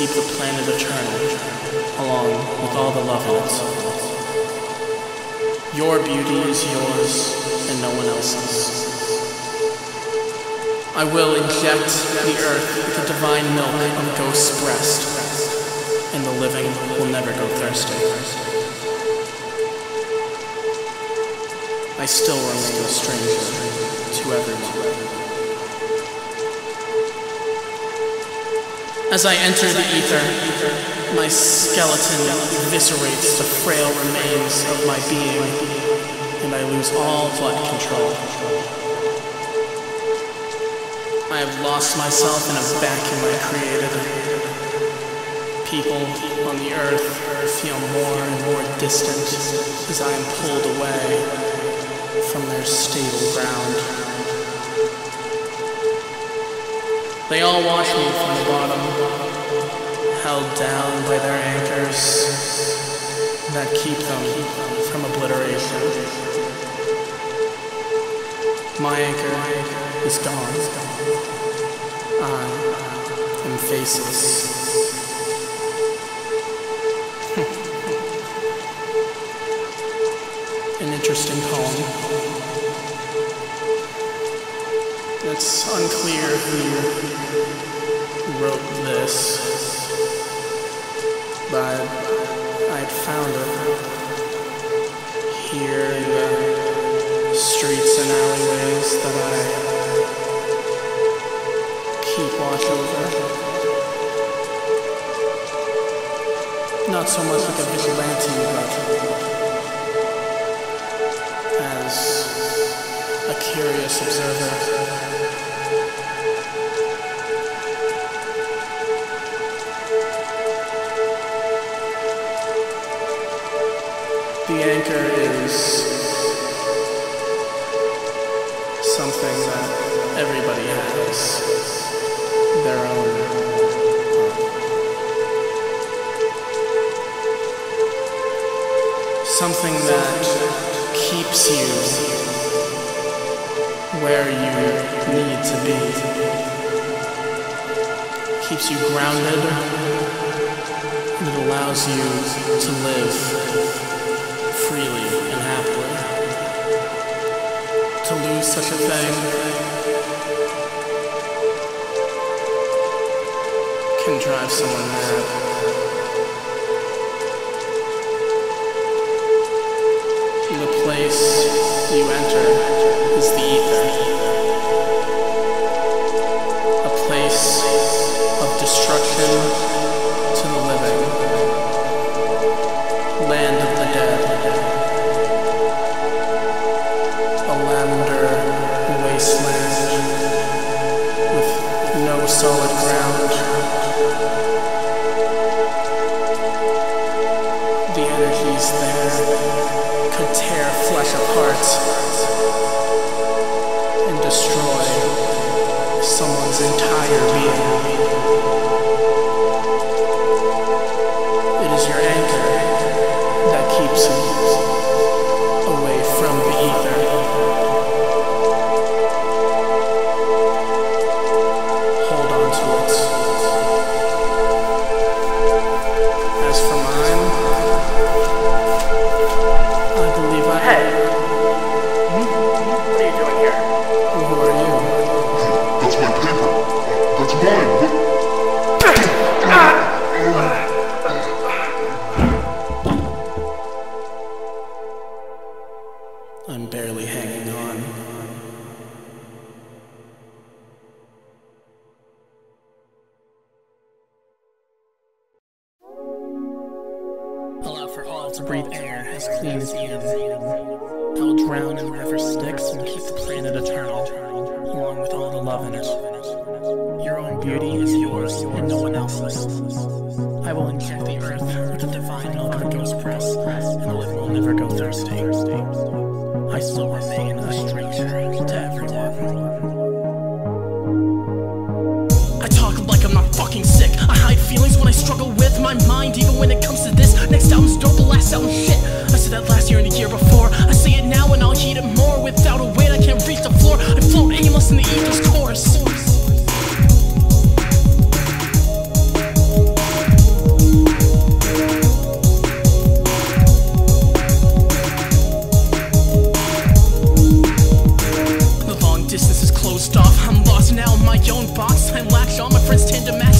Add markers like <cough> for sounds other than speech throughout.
keep the planet eternal, along with all the love in it. Your beauty is yours and no one else's. I will inject the earth with the divine milk of Ghost's breast, and the living will never go thirsty. I still remain a stranger to everyone. As I enter the ether, my skeleton eviscerates the frail remains of my being, and I lose all blood control. I have lost myself in a vacuum I created. People on the earth feel more and more distant as I am pulled away from their stable ground. They all watch me from the bottom, held down by their anchors that keep them from obliteration. My anchor is gone. I am faceless. <laughs> An interesting poem. It's unclear who wrote this, but I'd found it here in the streets and alleyways that I keep watch over. Not so much like a vigilante, but as a curious observer. Where you need to be. Keeps you grounded and it allows you to live freely and happily. To lose such a thing can drive someone mad. The place you enter To breathe air as clean as Eden. I will drown in river Styx and keep the planet eternal, along with all the love in it. Your own beauty is yours and no one else's. I will inject the earth with the divine milk of Ghost Press, and the living will never go thirsty. I still remain a stranger to everyone. Feelings when I struggle with my mind, even when it comes to this. Next album's dope, the last album shit. I said that last year and the year before. I say it now and I'll heat it more. Without a weight, I can't reach the floor. I float aimless in the ether's course. The long distance is closed off. I'm lost now in my own box. I latch on my friends tender matches and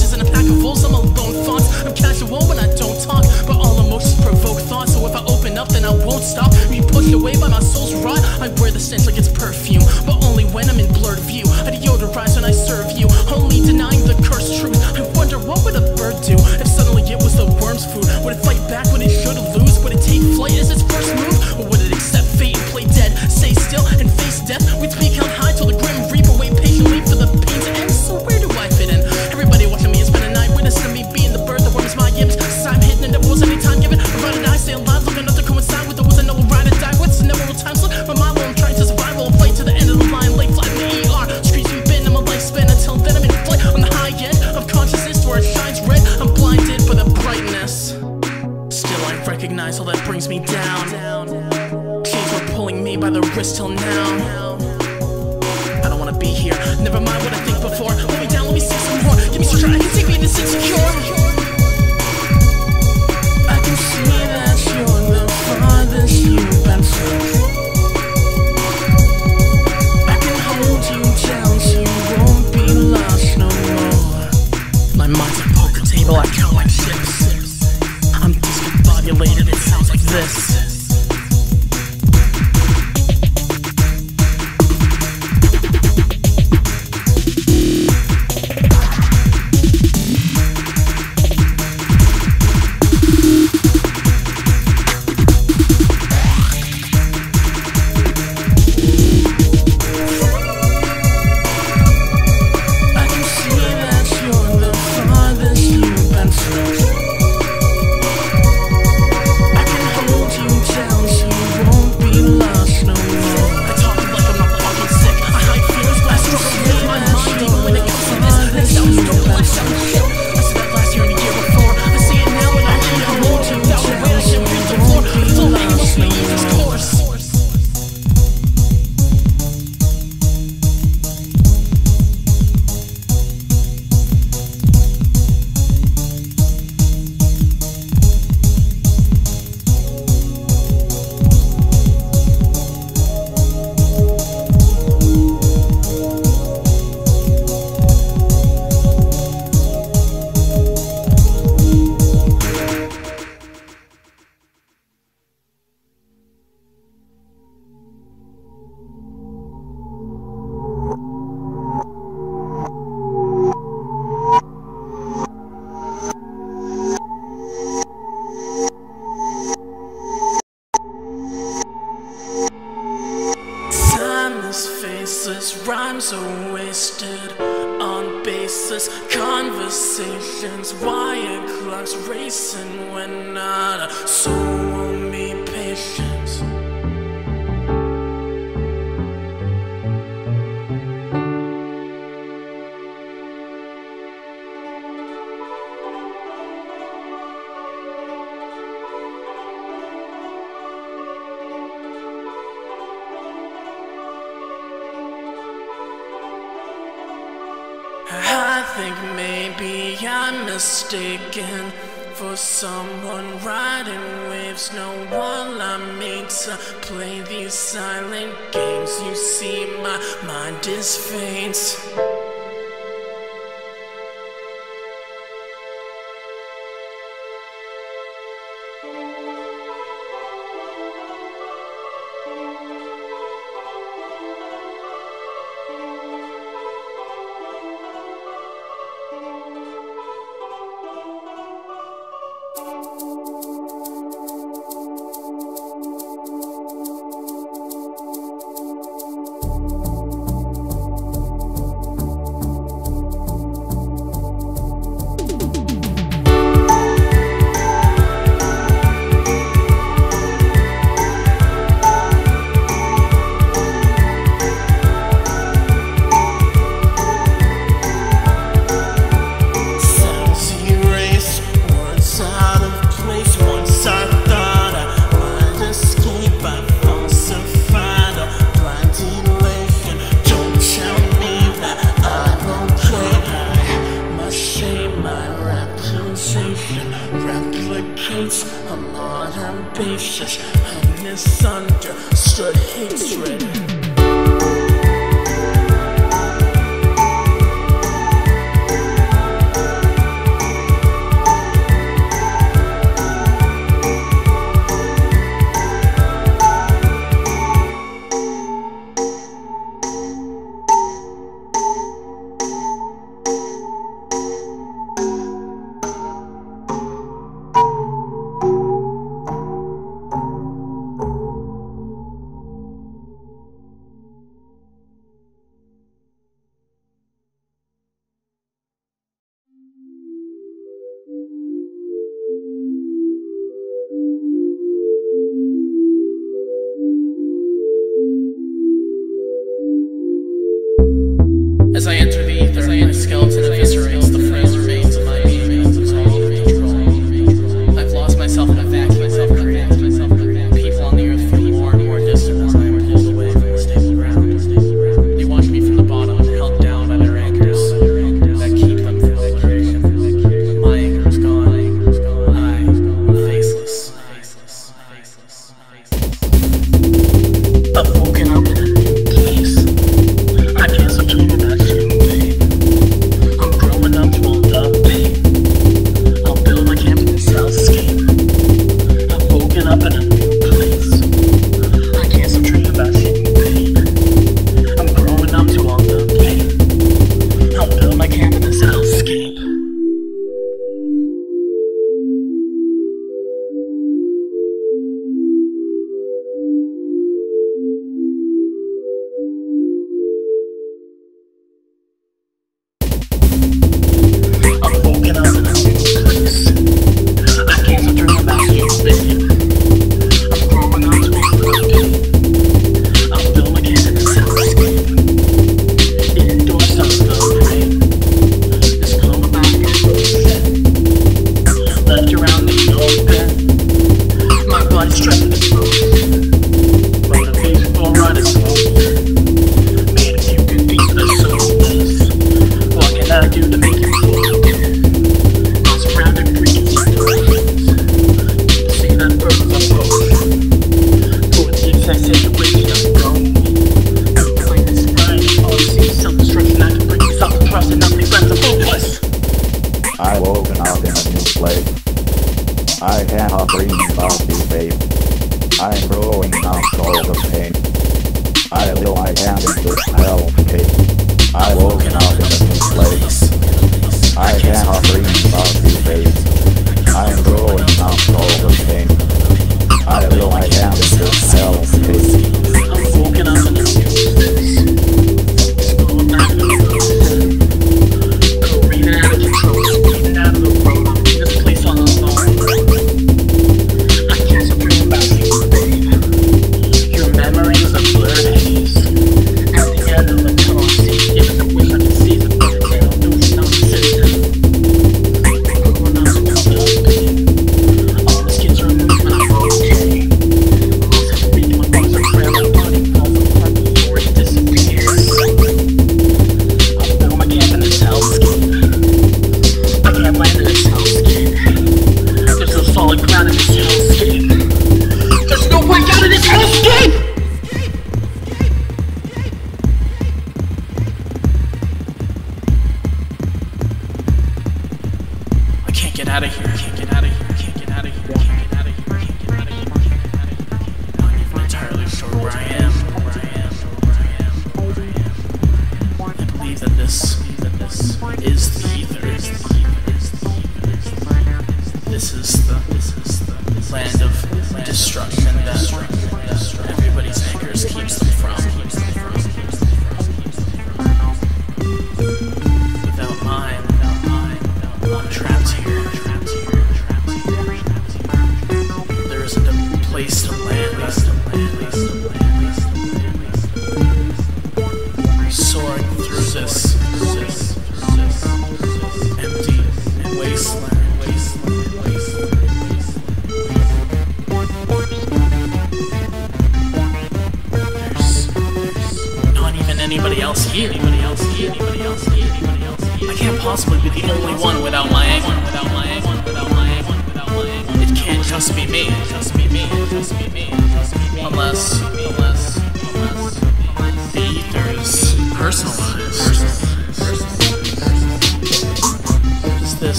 wolves. I'm alone fonts. I'm casual when I don't talk, but all emotions provoke thoughts. So if I open up, then I won't stop. Being pushed away by my soul's rot. I wear the stench like it's perfume, but only when I'm in blurred view. I deodorize when I serve you, only denying the cursed truth. I wonder what would a bird do if suddenly it was the worm's food? Would it fight back when it should lose? Would it take flight as its first move, or would it accept fate and play dead? Stay still and face death. We'd speak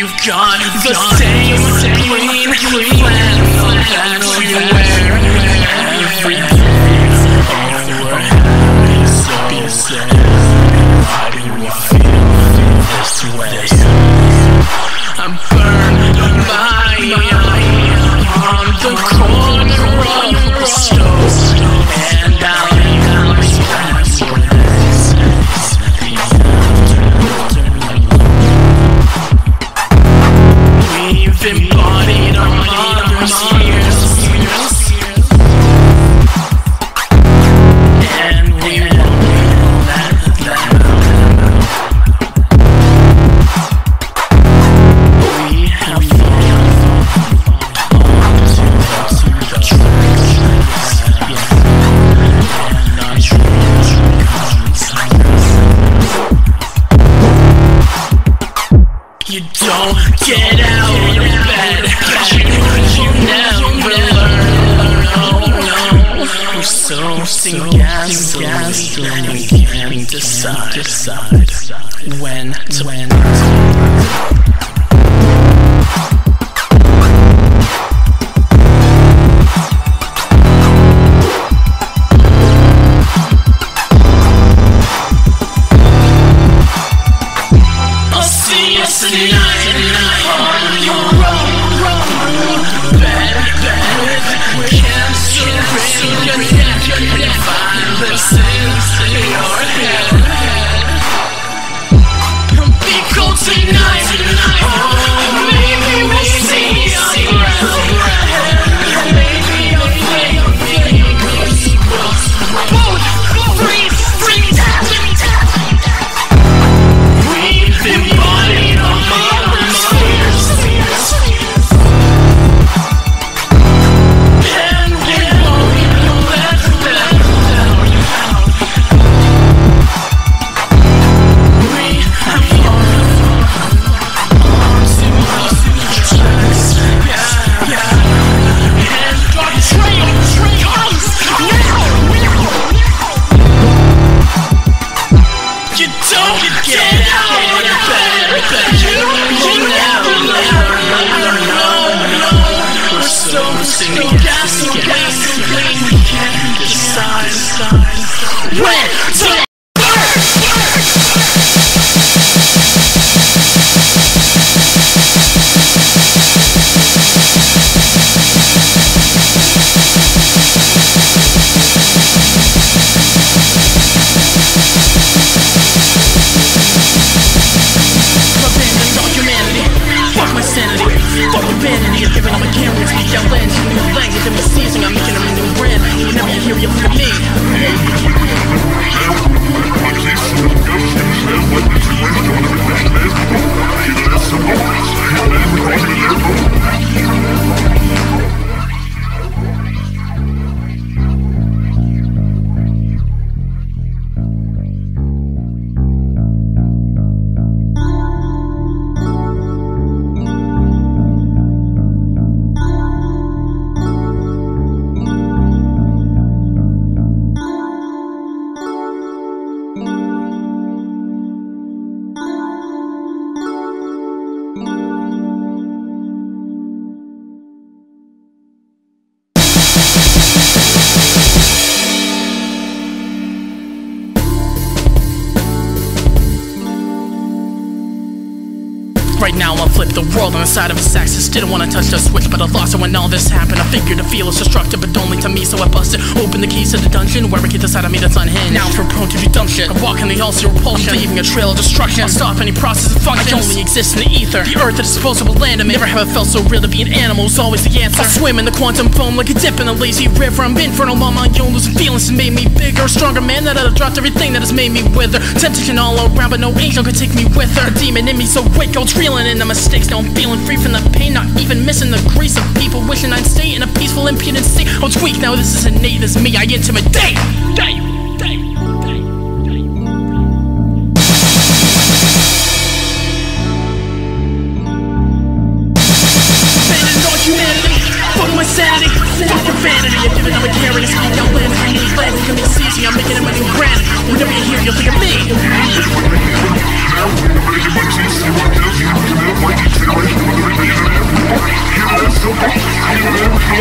You've got the same green flannel The world on the side of his axis Didn't wanna touch the switch but I lost it when all this happened. I figured the feel is destructive but only to me so I busted. Open the keys to the dungeon where a kid inside of me that's unhinged. Now I'm prone to do dumb shit. I walk in the halls of repulsion I'm leaving a trail of destruction. I'll stop any process of function. I only exist in the ether. The earth a disposable land. Me Never have I felt so real to be an animal is always the answer. I swim in the quantum foam like a dip in a lazy river. I'm infernal on my own losing feelings has made me bigger Stronger man that I've dropped everything that has made me wither. Temptation all around but no angel could take me with her. A demon in me so quick I was reeling in the mistakes. I'm feeling free from the pain Not even missing the grace of people. Wishing I'd stay in a peaceful impudent state I was weak now this is innate This is me. I intimidate.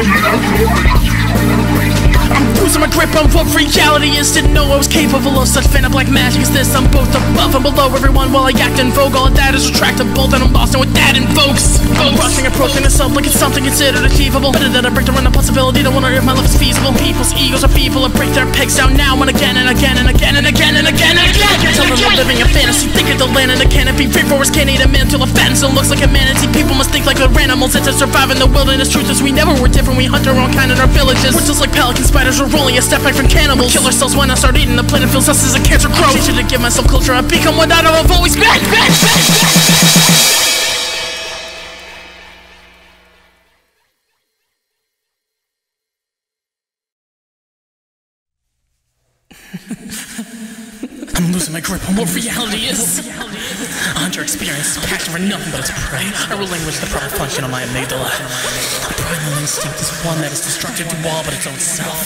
I'm losing my grip on what reality is Didn't know I was capable of such phantom black magic as this. I'm both above and below everyone while I act in vogue. All of that is retractable Then I'm lost and what that invokes I'm rushing, approaching this up like it's something considered achievable. Better that I break the run the possibility Don't wonder if my love is feasible. People's egos are people and break their pegs down now And again and again and again and again and again and again. Tell them I'm living a fantasy Think of the land and the canopy. Rainforest can't eat a man till a fattens and looks like a manatee. People must think like they're animals. And to survive in the wilderness. Truth is we never were different. We hunt our own kind in our villages. We're just like pelican spiders We're only a step back from cannibals Kill ourselves when I start eating The planet feels us as a cancer grows Teaching to give myself culture I become what I I've always been, been, been, been. My grip on what reality is. A hunter experience is passion for nothing but its prey. I relinquish the proper function of my amygdala. A primal instinct is one that is destructive to all but its own self.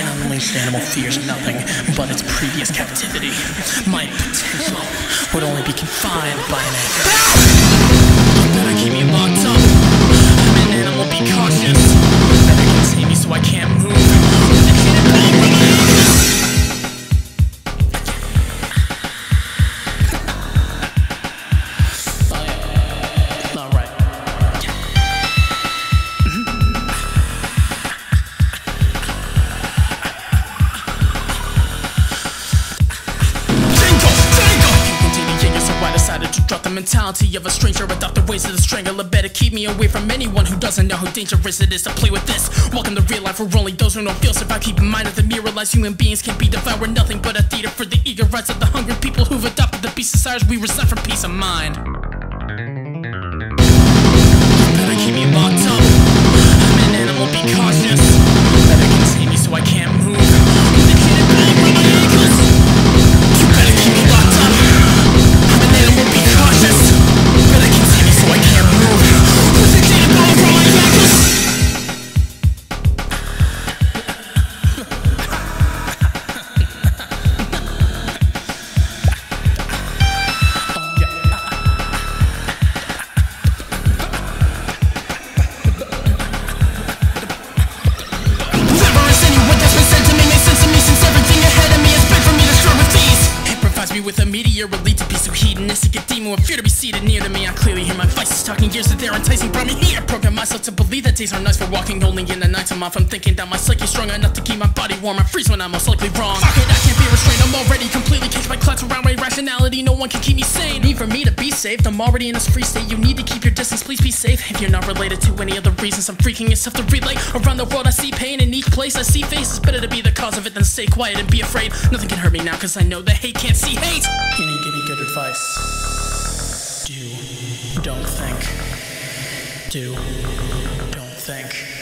An unleashed animal fears nothing but its previous captivity. My potential would only be confined by an anchor. Better keep me locked up. An animal, be cautious. Better contain me so I can't of a stranger. Without the ways of the strangler. Better keep me away from anyone who doesn't know how dangerous it is to play with this. Welcome to real life, where only those who know feel survive. Keep in mind that the mere realize human beings can be devoured. Nothing but a theater for the eager rights of the hungry people who've adopted the beast desires we resent for peace of mind. Better keep me locked up. I'm an animal, be cautious. Off. I'm thinking that my psyche's strong enough to keep my body warm. I freeze when I'm most likely wrong. Fuck it, I can't be restrained. I'm already completely caged by clouds around my rationality. No one can keep me sane. Need for me to be saved. I'm already in this free state. You need to keep your distance. Please be safe. If you're not related to any other reasons, I'm freaking tough to relate. Around the world, I see pain in each place. I see faces. Better to be the cause of it than stay quiet and be afraid. Nothing can hurt me now, cause I know that hate can't see hate. Can you give me good advice? Do. Don't think. Do. Don't think.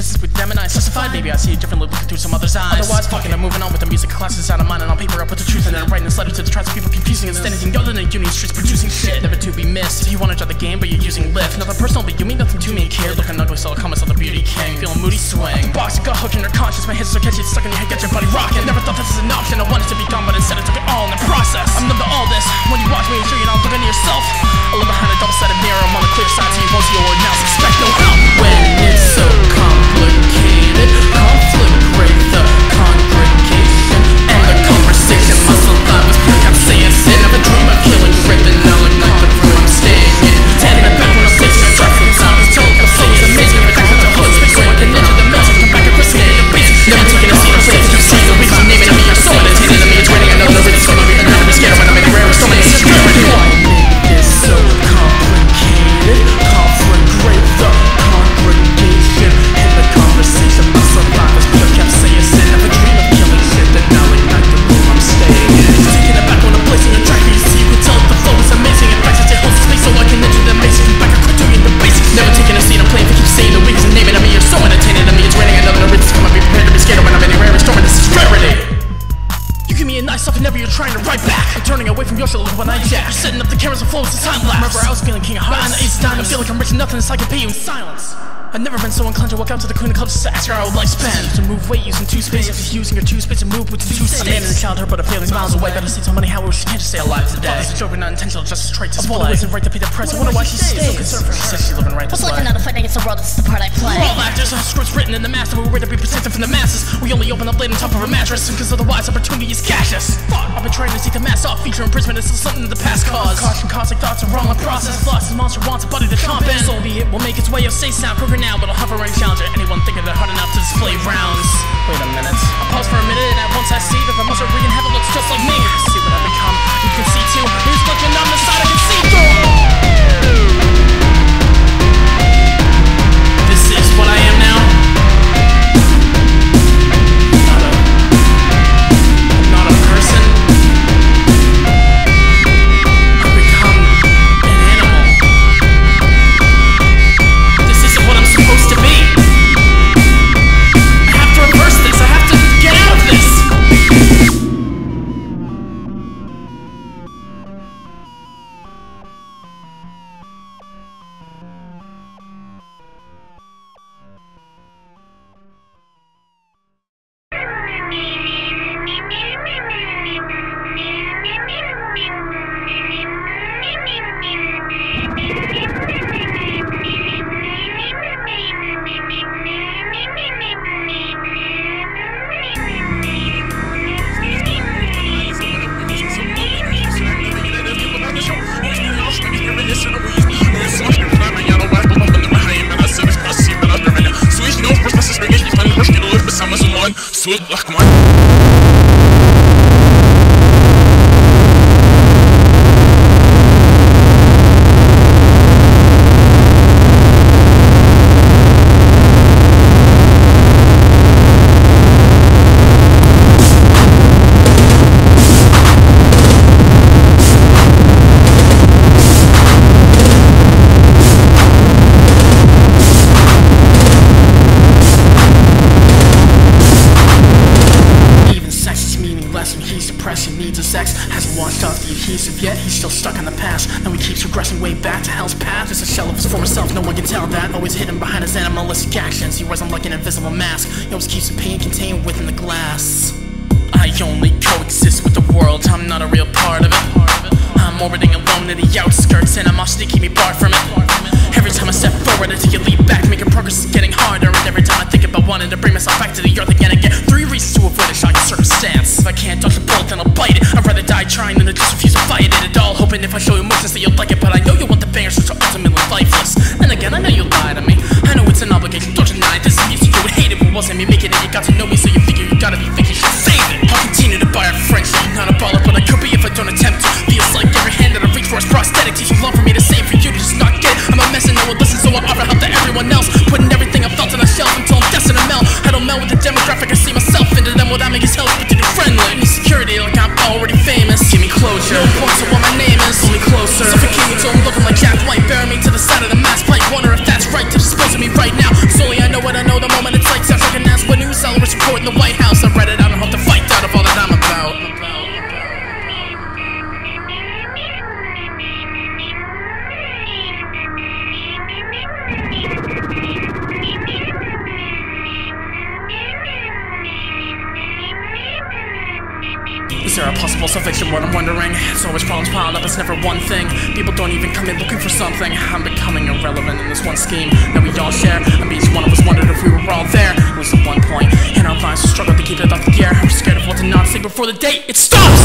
Distance with them and I? Maybe I see it differently looking through some other's eyes. Otherwise, fucking, I'm moving on with the music classes out of mine, and on paper I inclined to the queen of clubs to ask her how life spent. To move weight using two spaces, using your two space and move with the two states. A man in the childhood, but a feeling miles away. Better see many how she can't just stay alive today. It's a joke not intentional, just a trait to display. Always right to pay the price. I wonder why she stays. So concerned for her. Says she's living right What's this like way. another fight against the world? This is the part I play. We're all actors, our scripts written in the master. We're ready to be protected from the masses. We only open up late on top of a mattress, because otherwise opportunity is cash us. Fuck, I've been trying to take the mask off, feature imprisonment. It's still something in the past cause. Caution, caustic thoughts are wrong. A process lost. This monster wants a body to chomp in. So be it will make its way of say sound. Quicker now, but I'll hover and challenger. Anyone thinking they're hard enough to display rounds. Wait a minute. I pause for a minute, and at once I see that the wreaking havoc looks just like me. See what I've become. You can see too. Here's looking on the side I can see through. World, I'm not a real part of it. I'm orbiting alone in the outskirts, and I'm to keep me barred from it. Every time I step forward, I take a leap back, making progress is getting harder. And every time I think about wanting to bring myself back to the earth again, I get three reasons to avoid a shocking circumstance. If I can't dodge a bullet, then I'll bite it. I'd rather die trying than to just refuse to fight it at all. Hoping if I show emotions that you'll like it, but I know you want the bangers, which are ultimately lifeless. And again, I know you'll lie to me. I know it's an obligation, don't deny this. You would hate it if it wasn't me making it. You got to know me, so you figure you gotta be thinking save it. I'll continue to buy not a baller, but I could be if I don't attempt Feels like every hand that I reach for is prosthetic. Teaching love for me to save, for you to just not get. I'm a mess and no one listens, so I offer help to everyone else. Putting everything I felt on a shelf until I'm destined to melt. I don't melt with the demographic, I see myself into them. What I make is help, but to do friendly I need security like I'm already famous. Give me closure, no points to what my name is. Only closer, suffocate me till I'm looking like Jack White. always problems piled up, it's never one thing. People don't even come in looking for something. I'm becoming irrelevant in this one scheme that we all share. I mean, one of us wondered if we were all there. It was at one point in our lives, we struggled to keep it up the air. I'm scared of what to not say before the day it stops!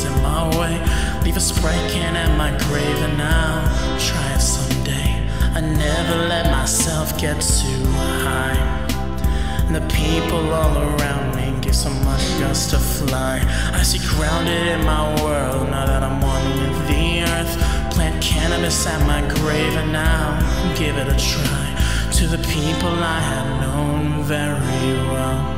In my way. Leave a spray can at my grave and I'll try it someday. I never let myself get too high. And the people all around me give so much just to fly. I see grounded in my world now that I'm one with the earth. Plant cannabis at my grave and I'll give it a try. To the people I have known very well.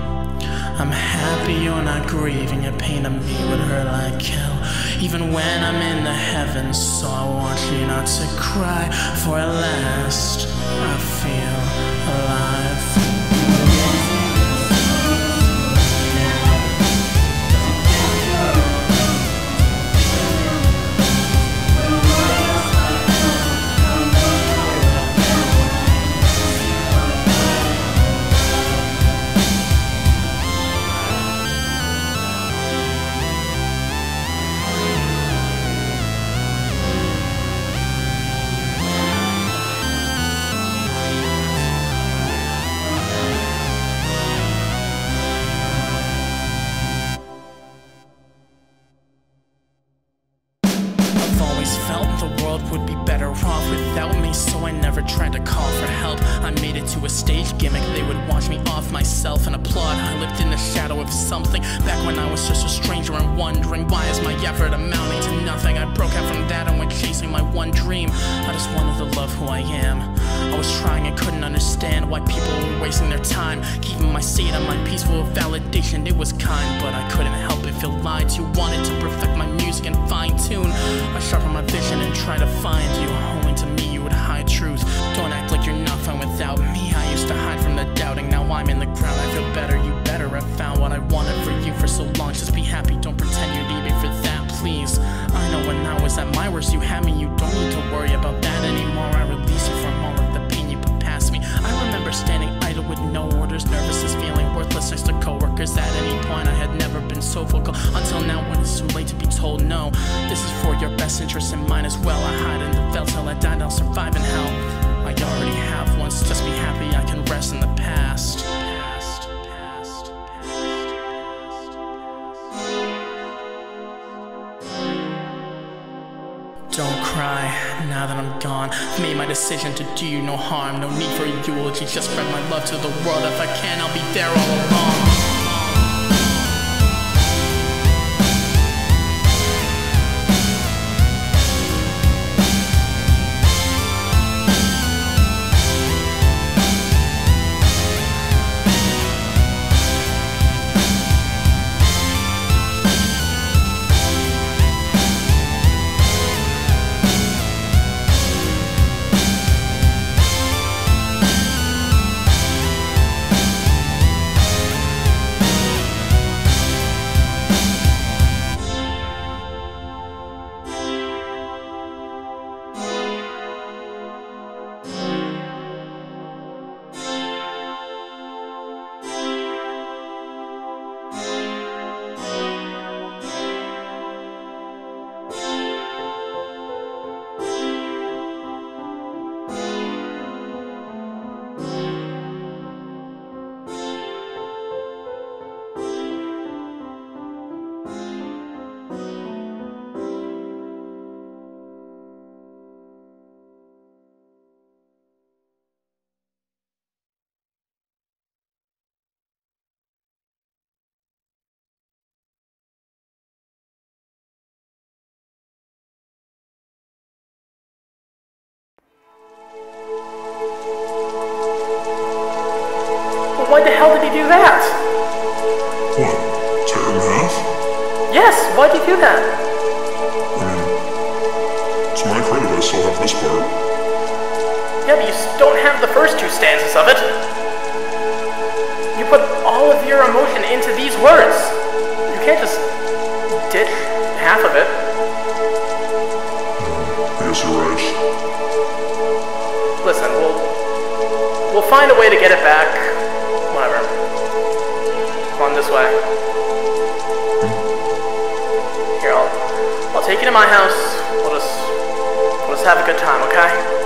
I'm happy you're not grieving, your pain of me would hurt like hell. Even when I'm in the heavens, so I want you not to cry. For at last, I feel one dream. I just wanted to love who I am. I was trying and couldn't understand why people were wasting their time. Keeping my seat on my peaceful validation, it was kind, but I couldn't help it. feel lied to. Wanted to perfect my music and fine tune. I sharpen my vision and try to find you. Only to meet you would hide truth. Don't act like you're not fine without me. I used to hide from the doubting, now I'm in the crowd. I feel better, you better. I found what I wanted for you for so long. Just be happy, don't pretend you know when I was at my worst, you had me. You don't need to worry about that anymore. I release you from all of the pain you put past me. I remember standing idle with no orders, nervous as feeling worthless next to coworkers. At any point, I had never been so vocal until now, when it's too late to be told no. This is for your best interest and mine as well. I hide in the veil till I die, I'll survive in hell. I already have once, just be happy I can rest in the past. Now that I'm gone. I've made my decision to do you no harm. No need for a eulogy, just spread my love to the world. If I can, I'll be there all along. Why the hell did he do that? What? Tear in half? Yes, why'd he do that? I mean, to my credit, I still have this part. Yeah, but you don't have the first two stanzas of it. You put all of your emotion into these words. You can't just ditch half of it. Mm, I guess you're right. Listen, we'll we'll find a way to get it back. This way. Here, I'll I'll take you to my house. We'll just we'll just have a good time, okay?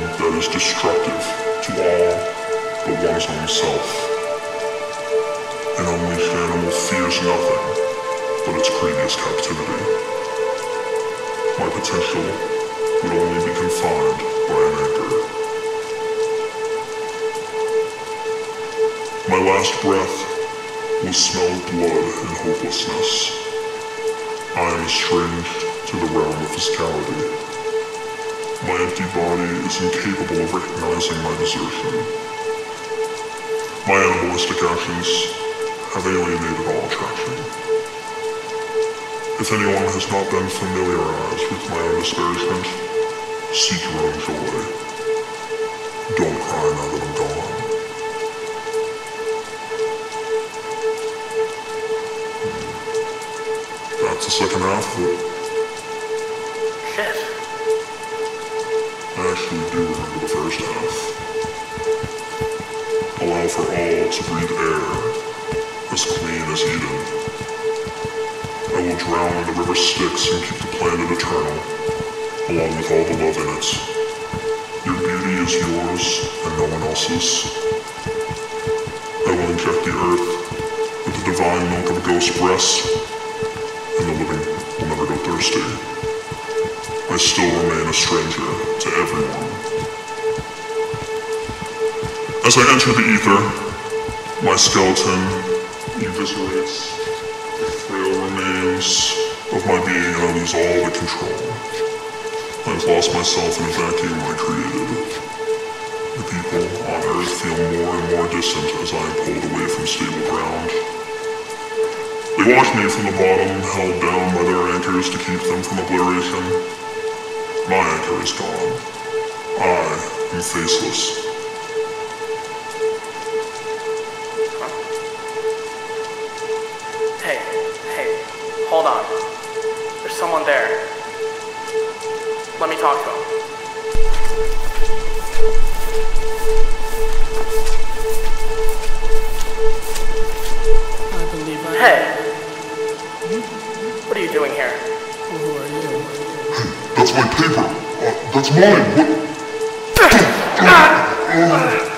That is destructive to all but one's own self. An unleashed animal fears nothing but its previous captivity. My potential would only be confined by an anchor. My last breath will smell of blood and hopelessness. I am estranged to the realm of physicality. My empty body is incapable of recognizing my desertion. My animalistic actions have alienated all attraction. If anyone has not been familiarized with my own disparagement, seek your own joy. Don't cry now that I'm gone. For all to breathe air as clean as Eden. I will drown in the river Styx and keep the planet eternal, along with all the love in it. Your beauty is yours and no one else's. I will inject the earth with the divine milk of a ghost breast, and the living will never go thirsty. I still remain a stranger to everyone. As I enter the ether, my skeleton eviscerates the frail remains of my being and I lose all the control. I have lost myself in a vacuum I created. The people on Earth feel more and more distant as I am pulled away from stable ground. They watch me from the bottom, held down by their anchors to keep them from obliteration. My anchor is gone. I am faceless. Hey, hey, hold on. There's someone there. Let me talk to him. I believe I Hey! What are you doing here? Who are you? Hey, That's my paper. Uh, that's mine. What? <laughs>